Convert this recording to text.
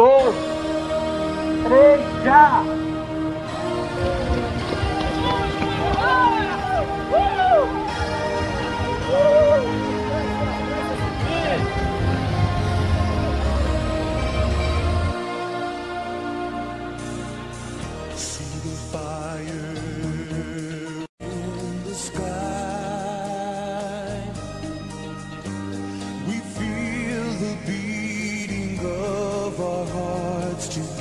dois, três, já! It's true.